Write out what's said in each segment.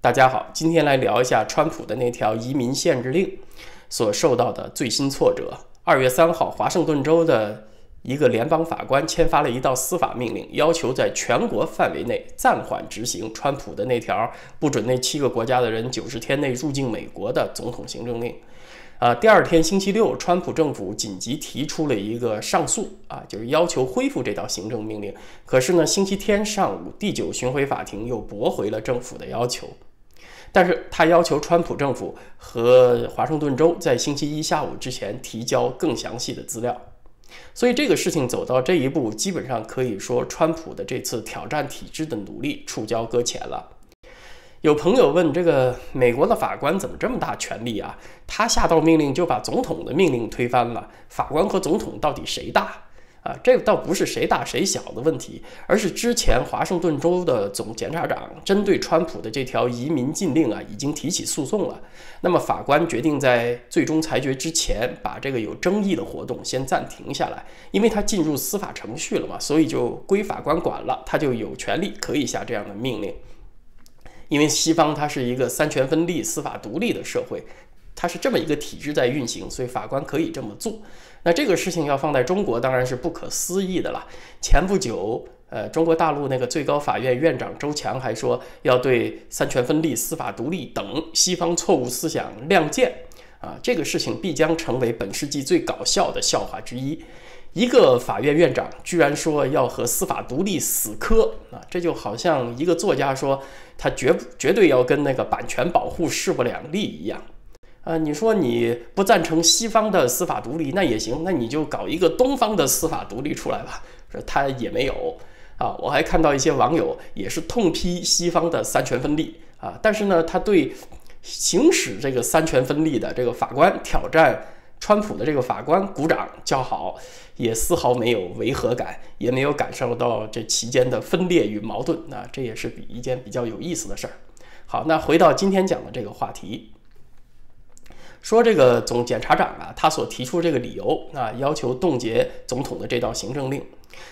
大家好，今天来聊一下川普的那条移民限制令所受到的最新挫折。二月三号，华盛顿州的一个联邦法官签发了一道司法命令，要求在全国范围内暂缓执行川普的那条不准那七个国家的人九十天内入境美国的总统行政令。啊，第二天星期六，川普政府紧急提出了一个上诉，啊，就是要求恢复这道行政命令。可是呢，星期天上午，第九巡回法庭又驳回了政府的要求。但是他要求川普政府和华盛顿州在星期一下午之前提交更详细的资料。所以这个事情走到这一步，基本上可以说，川普的这次挑战体制的努力触礁搁浅了。有朋友问：这个美国的法官怎么这么大权力啊？他下道命令就把总统的命令推翻了。法官和总统到底谁大啊？这个倒不是谁大谁小的问题，而是之前华盛顿州的总检察长针对川普的这条移民禁令啊，已经提起诉讼了。那么法官决定在最终裁决之前，把这个有争议的活动先暂停下来，因为他进入司法程序了嘛，所以就归法官管了，他就有权利可以下这样的命令。因为西方它是一个三权分立、司法独立的社会，它是这么一个体制在运行，所以法官可以这么做。那这个事情要放在中国，当然是不可思议的了。前不久，呃，中国大陆那个最高法院院长周强还说要对三权分立、司法独立等西方错误思想亮剑，啊，这个事情必将成为本世纪最搞笑的笑话之一。一个法院院长居然说要和司法独立死磕啊！这就好像一个作家说他绝绝对要跟那个版权保护势不两立一样啊！你说你不赞成西方的司法独立那也行，那你就搞一个东方的司法独立出来吧。说他也没有啊！我还看到一些网友也是痛批西方的三权分立啊，但是呢，他对行使这个三权分立的这个法官挑战。川普的这个法官鼓掌叫好，也丝毫没有违和感，也没有感受到这期间的分裂与矛盾。那这也是比一件比较有意思的事儿。好，那回到今天讲的这个话题，说这个总检察长啊，他所提出这个理由啊，要求冻结总统的这道行政令。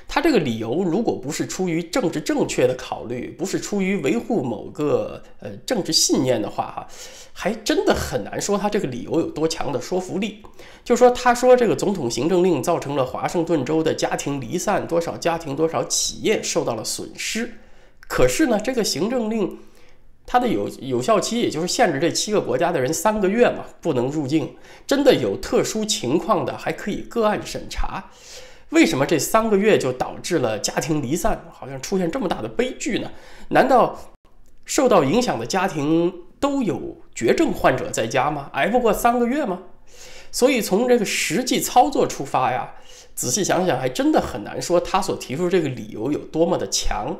他这个理由，如果不是出于政治正确的考虑，不是出于维护某个呃政治信念的话，哈，还真的很难说他这个理由有多强的说服力。就说他说这个总统行政令造成了华盛顿州的家庭离散，多少家庭多少企业受到了损失。可是呢，这个行政令它的有有效期也就是限制这七个国家的人三个月嘛，不能入境。真的有特殊情况的，还可以个案审查。为什么这三个月就导致了家庭离散？好像出现这么大的悲剧呢？难道受到影响的家庭都有绝症患者在家吗？挨不过三个月吗？所以从这个实际操作出发呀，仔细想想，还真的很难说他所提出这个理由有多么的强。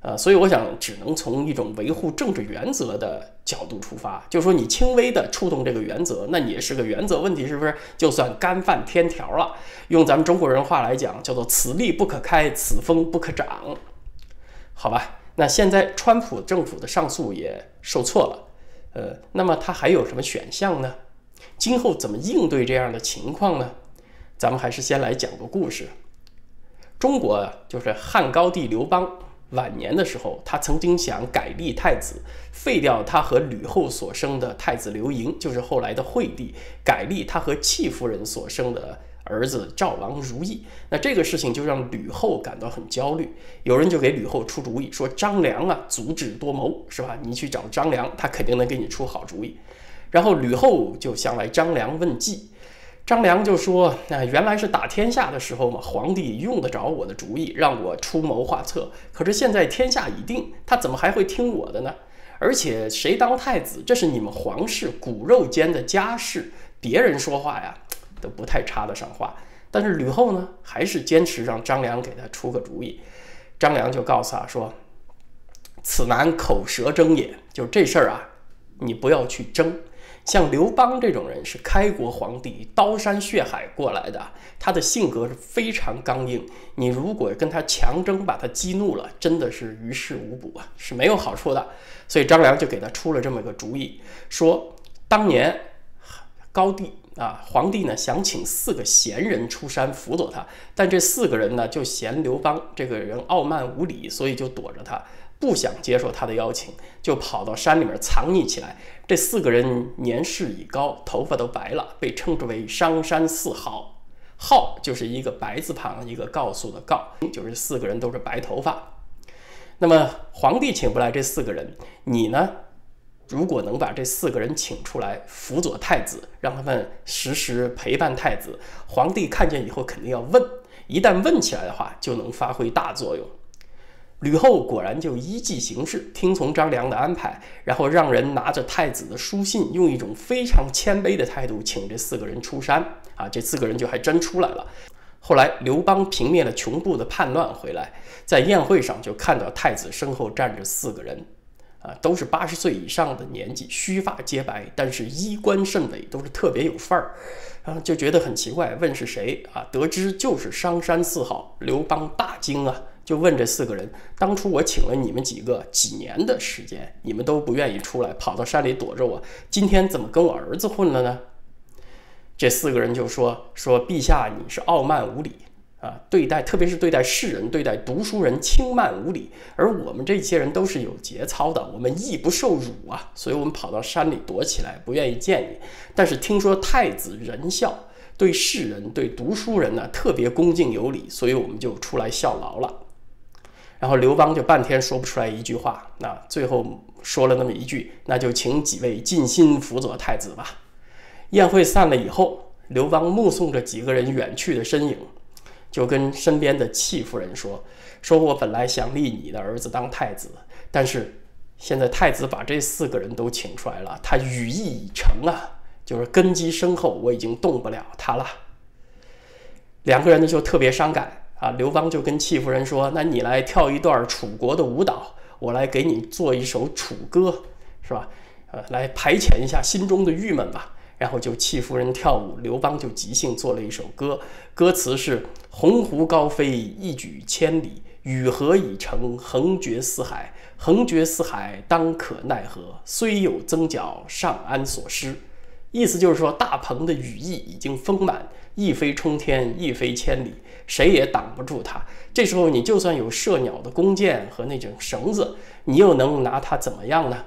呃，所以我想只能从一种维护政治原则的角度出发，就是说你轻微的触动这个原则，那你是个原则问题，是不是就算干犯天条了？用咱们中国人话来讲，叫做此利不可开，此风不可长，好吧？那现在川普政府的上诉也受挫了，呃，那么他还有什么选项呢？今后怎么应对这样的情况呢？咱们还是先来讲个故事。中国就是汉高帝刘邦。晚年的时候，他曾经想改立太子，废掉他和吕后所生的太子刘盈，就是后来的惠帝，改立他和戚夫人所生的儿子赵王如意。那这个事情就让吕后感到很焦虑。有人就给吕后出主意，说张良啊，足智多谋，是吧？你去找张良，他肯定能给你出好主意。然后吕后就想来张良问计。张良就说：“那原来是打天下的时候嘛，皇帝用得着我的主意，让我出谋划策。可是现在天下已定，他怎么还会听我的呢？而且谁当太子，这是你们皇室骨肉间的家事，别人说话呀都不太插得上话。但是吕后呢，还是坚持让张良给他出个主意。张良就告诉他说：‘此男口舌争也，就这事儿啊，你不要去争。’”像刘邦这种人是开国皇帝，刀山血海过来的，他的性格是非常刚硬。你如果跟他强争，把他激怒了，真的是于事无补啊，是没有好处的。所以张良就给他出了这么个主意，说当年高帝啊，皇帝呢想请四个贤人出山辅佐他，但这四个人呢就嫌刘邦这个人傲慢无礼，所以就躲着他。不想接受他的邀请，就跑到山里面藏匿起来。这四个人年事已高，头发都白了，被称之为商山四号。号就是一个白字旁一个告诉的告，就是四个人都是白头发。那么皇帝请不来这四个人，你呢？如果能把这四个人请出来辅佐太子，让他们时时陪伴太子，皇帝看见以后肯定要问，一旦问起来的话，就能发挥大作用。吕后果然就依计行事，听从张良的安排，然后让人拿着太子的书信，用一种非常谦卑的态度请这四个人出山。啊，这四个人就还真出来了。后来刘邦平灭了穷部的叛乱回来，在宴会上就看到太子身后站着四个人，啊，都是八十岁以上的年纪，须发皆白，但是衣冠甚伟，都是特别有范儿。啊，就觉得很奇怪，问是谁啊？得知就是商山四号。刘邦大惊啊！就问这四个人：“当初我请了你们几个几年的时间，你们都不愿意出来，跑到山里躲着我。今天怎么跟我儿子混了呢？”这四个人就说：“说陛下你是傲慢无礼啊，对待特别是对待世人、对待读书人轻慢无礼。而我们这些人都是有节操的，我们义不受辱啊，所以我们跑到山里躲起来，不愿意见你。但是听说太子仁孝，对世人、对读书人呢特别恭敬有礼，所以我们就出来效劳了。”然后刘邦就半天说不出来一句话，那最后说了那么一句：“那就请几位尽心辅佐太子吧。”宴会散了以后，刘邦目送着几个人远去的身影，就跟身边的戚夫人说：“说我本来想立你的儿子当太子，但是现在太子把这四个人都请出来了，他羽翼已成啊，就是根基深厚，我已经动不了他了。”两个人呢就特别伤感。啊，刘邦就跟戚夫人说：“那你来跳一段楚国的舞蹈，我来给你做一首楚歌，是吧？呃，来排遣一下心中的郁闷吧。”然后就戚夫人跳舞，刘邦就即兴做了一首歌，歌词是：“鸿鹄高飞，一举千里；羽河已成，横绝四海。横绝四海，当可奈何？虽有增角，尚安所失。”意思就是说，大鹏的羽翼已经丰满，一飞冲天，一飞千里。谁也挡不住他。这时候，你就算有射鸟的弓箭和那种绳子，你又能拿它怎么样呢？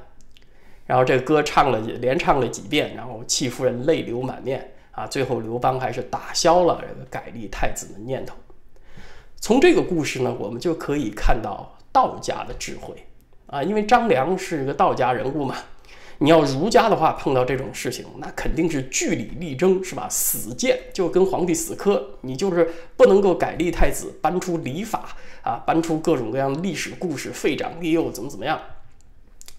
然后这歌唱了连唱了几遍，然后戚夫人泪流满面啊。最后刘邦还是打消了这个改立太子的念头。从这个故事呢，我们就可以看到道家的智慧啊，因为张良是个道家人物嘛。你要儒家的话，碰到这种事情，那肯定是据理力争，是吧？死谏就跟皇帝死磕，你就是不能够改立太子，搬出礼法啊，搬出各种各样的历史故事，废长立幼，怎么怎么样，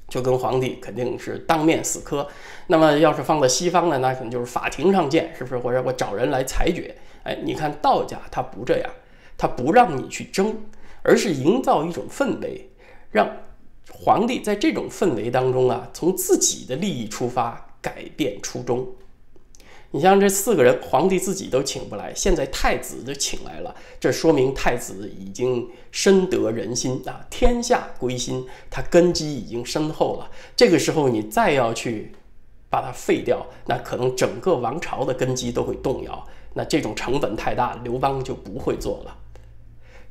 就跟皇帝肯定是当面死磕。那么要是放在西方呢，那可能就是法庭上见，是不是？或者我找人来裁决。哎，你看道家他不这样，他不让你去争，而是营造一种氛围，让。皇帝在这种氛围当中啊，从自己的利益出发，改变初衷。你像这四个人，皇帝自己都请不来，现在太子就请来了，这说明太子已经深得人心啊，天下归心，他根基已经深厚了。这个时候你再要去把它废掉，那可能整个王朝的根基都会动摇，那这种成本太大，刘邦就不会做了。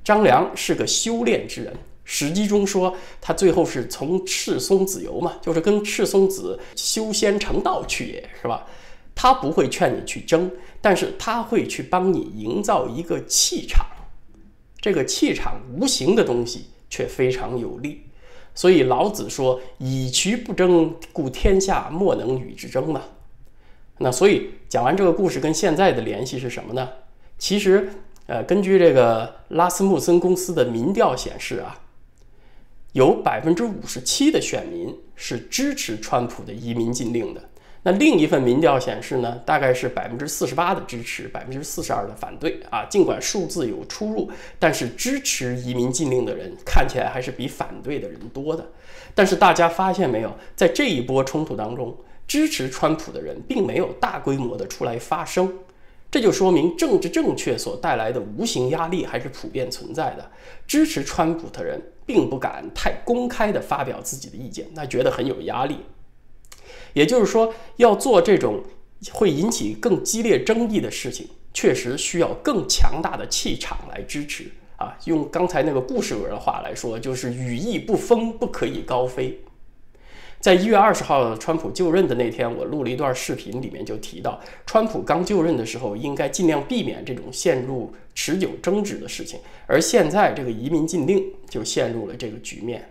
张良是个修炼之人。史记中说，他最后是从赤松子游嘛，就是跟赤松子修仙成道去也是吧？他不会劝你去争，但是他会去帮你营造一个气场，这个气场无形的东西却非常有力。所以老子说：“以渠不争，故天下莫能与之争嘛。”那所以讲完这个故事跟现在的联系是什么呢？其实，呃，根据这个拉斯穆森公司的民调显示啊。有百分之五十七的选民是支持川普的移民禁令的。那另一份民调显示呢，大概是百分之四十八的支持，百分之四十二的反对啊。尽管数字有出入，但是支持移民禁令的人看起来还是比反对的人多的。但是大家发现没有，在这一波冲突当中，支持川普的人并没有大规模的出来发声。这就说明政治正确所带来的无形压力还是普遍存在的。支持川普的人并不敢太公开的发表自己的意见，那觉得很有压力。也就是说，要做这种会引起更激烈争议的事情，确实需要更强大的气场来支持啊，用刚才那个故事文的话来说，就是羽翼不丰，不可以高飞。在一月二十号川普就任的那天，我录了一段视频，里面就提到，川普刚就任的时候，应该尽量避免这种陷入持久争执的事情。而现在这个移民禁令就陷入了这个局面。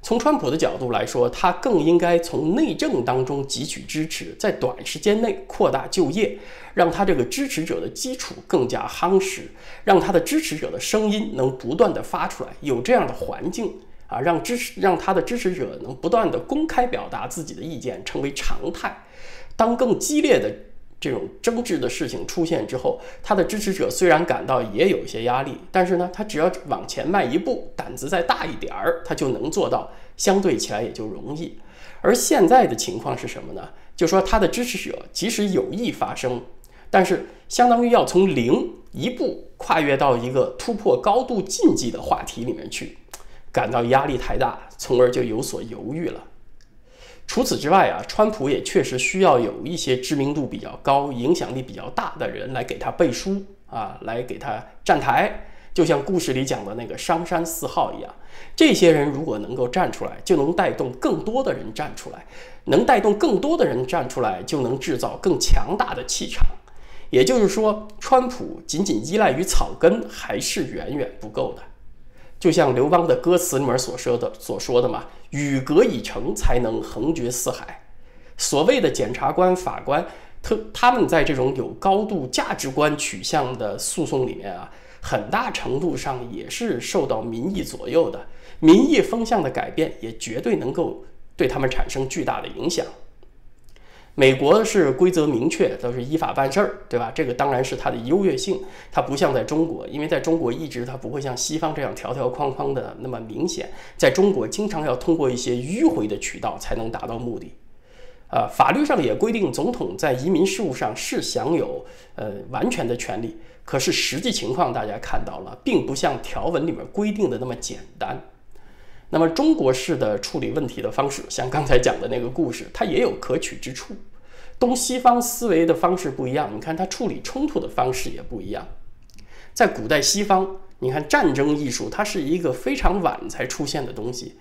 从川普的角度来说，他更应该从内政当中汲取支持，在短时间内扩大就业，让他这个支持者的基础更加夯实，让他的支持者的声音能不断的发出来，有这样的环境。啊，让支持让他的支持者能不断的公开表达自己的意见，成为常态。当更激烈的这种争执的事情出现之后，他的支持者虽然感到也有一些压力，但是呢，他只要往前迈一步，胆子再大一点儿，他就能做到，相对起来也就容易。而现在的情况是什么呢？就说他的支持者即使有意发声，但是相当于要从零一步跨越到一个突破高度禁忌的话题里面去。感到压力太大，从而就有所犹豫了。除此之外啊，川普也确实需要有一些知名度比较高、影响力比较大的人来给他背书啊，来给他站台。就像故事里讲的那个商山四号一样，这些人如果能够站出来，就能带动更多的人站出来，能带动更多的人站出来，就能制造更强大的气场。也就是说，川普仅仅依赖于草根还是远远不够的。就像刘邦的歌词里面所说的所说的嘛，与格以成，才能横绝四海。所谓的检察官、法官，他他们在这种有高度价值观取向的诉讼里面啊，很大程度上也是受到民意左右的。民意风向的改变，也绝对能够对他们产生巨大的影响。美国是规则明确，都是依法办事儿，对吧？这个当然是它的优越性。它不像在中国，因为在中国一直它不会像西方这样条条框框的那么明显。在中国，经常要通过一些迂回的渠道才能达到目的。啊，法律上也规定，总统在移民事务上是享有呃完全的权利。可是实际情况大家看到了，并不像条文里面规定的那么简单。那么中国式的处理问题的方式，像刚才讲的那个故事，它也有可取之处。东西方思维的方式不一样，你看它处理冲突的方式也不一样。在古代西方，你看战争艺术，它是一个非常晚才出现的东西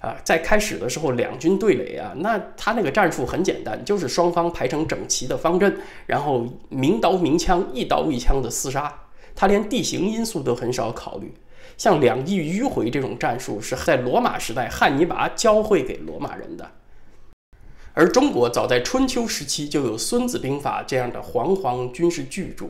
啊。在开始的时候，两军对垒啊，那他那个战术很简单，就是双方排成整齐的方阵，然后明刀明枪，一刀一枪的厮杀。他连地形因素都很少考虑，像两翼迂回这种战术，是在罗马时代汉尼拔教会给罗马人的。而中国早在春秋时期就有《孙子兵法》这样的煌煌军事巨著，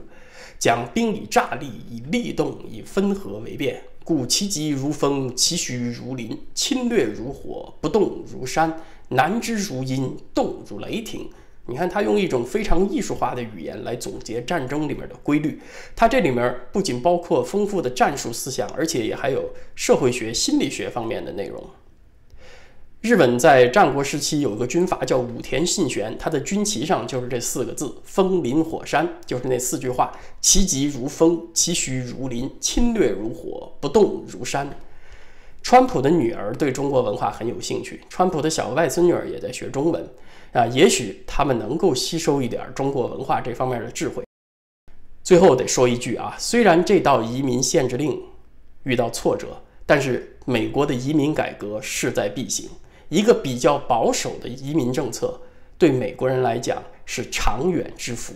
讲兵以诈立，以利动，以分合为变。故其疾如风，其虚如林，侵略如火，不动如山，难知如阴，动如雷霆。你看他用一种非常艺术化的语言来总结战争里面的规律。他这里面不仅包括丰富的战术思想，而且也还有社会学、心理学方面的内容。日本在战国时期有个军阀叫武田信玄，他的军旗上就是这四个字“风林火山”，就是那四句话：其疾如风，其徐如林，侵略如火，不动如山。川普的女儿对中国文化很有兴趣，川普的小外孙女儿也在学中文啊，也许他们能够吸收一点中国文化这方面的智慧。最后得说一句啊，虽然这道移民限制令遇到挫折，但是美国的移民改革势在必行。一个比较保守的移民政策，对美国人来讲是长远之福。